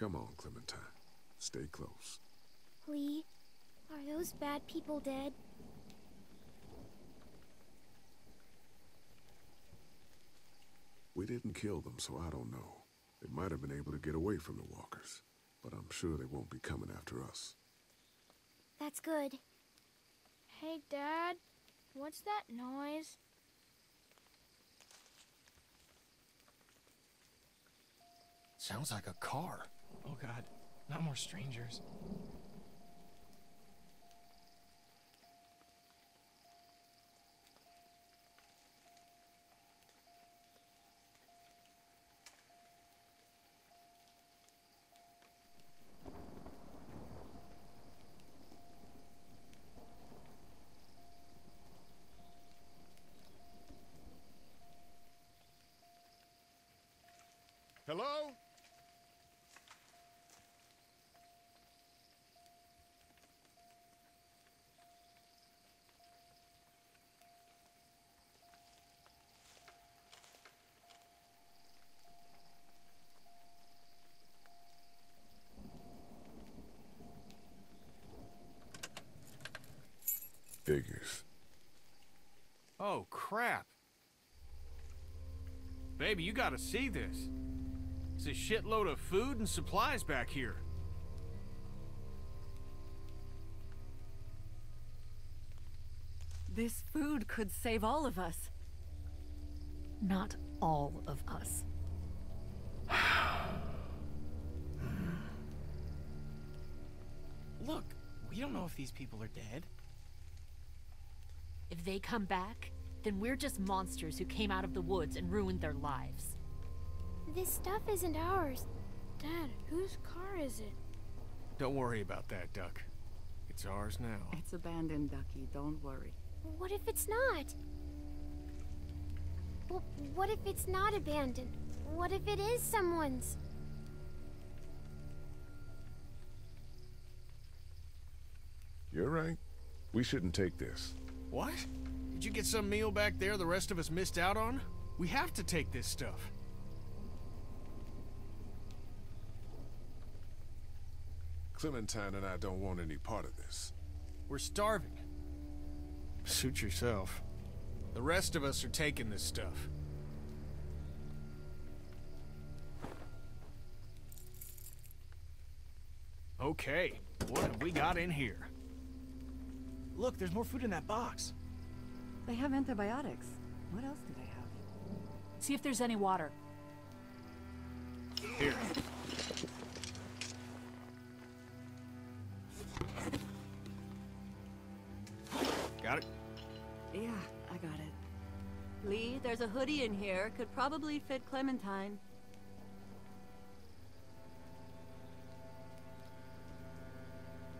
Come on, Clementine. Stay close. Lee, are those bad people dead? We didn't kill them, so I don't know. They might have been able to get away from the walkers, but I'm sure they won't be coming after us. That's good. Hey, Dad. What's that noise? Sounds like a car. Oh god, not more strangers. Hello? Figures. Oh, crap. Baby, you gotta see this. It's a shitload of food and supplies back here. This food could save all of us. Not all of us. Look, we don't know if these people are dead. If they come back, then we're just monsters who came out of the woods and ruined their lives. This stuff isn't ours. Dad, whose car is it? Don't worry about that, Duck. It's ours now. It's abandoned, Ducky. Don't worry. What if it's not? Well, what if it's not abandoned? What if it is someone's? You're right. We shouldn't take this. What? Did you get some meal back there the rest of us missed out on? We have to take this stuff. Clementine and I don't want any part of this. We're starving. Suit yourself. The rest of us are taking this stuff. Okay, what have we got in here? Look, there's more food in that box. They have antibiotics. What else do they have? See if there's any water. Here. Got it? Yeah, I got it. Lee, there's a hoodie in here. Could probably fit Clementine.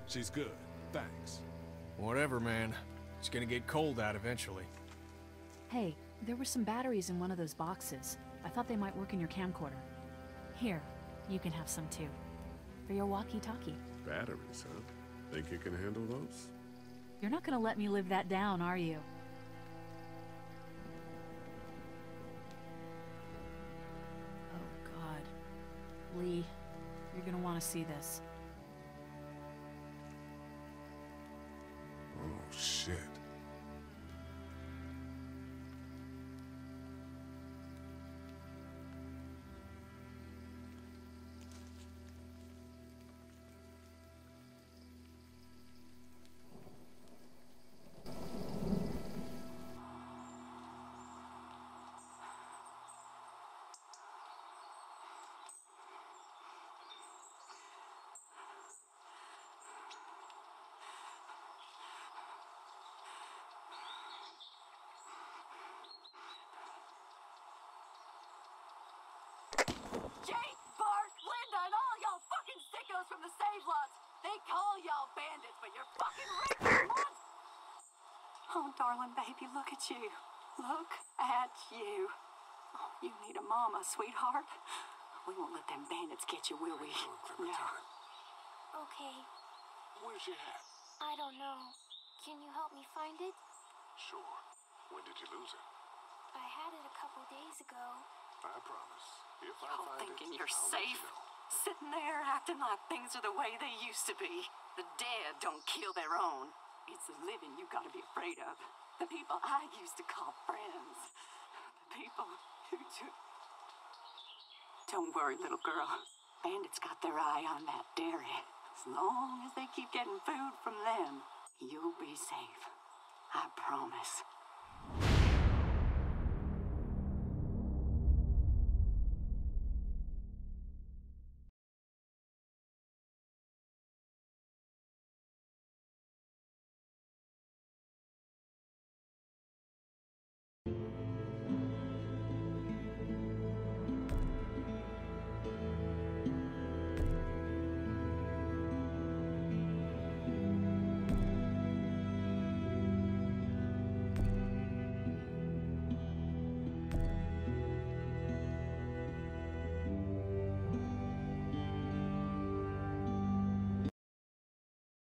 She's good. Thanks. Whatever, man. It's gonna get cold out eventually. Hey, there were some batteries in one of those boxes. I thought they might work in your camcorder. Here, you can have some too. For your walkie-talkie. Batteries, huh? Think you can handle those? You're not gonna let me live that down, are you? Oh, God. Lee, you're gonna want to see this. Oh, shit. Call y'all bandits, but you're fucking racist Oh, darling baby, look at you. Look at you. Oh, you need a mama, sweetheart. We won't let them bandits get you, will we? No. Okay, Where's your hat? I don't know. Can you help me find it? Sure. When did you lose it? I had it a couple days ago. I promise. If I Y'all find thinking it, you're I'll let you safe? know. Sitting there acting like things are the way they used to be. The dead don't kill their own. It's the living you gotta be afraid of. The people I used to call friends. The people who took. Don't worry, little girl. Bandits got their eye on that dairy. As long as they keep getting food from them, you'll be safe. I promise.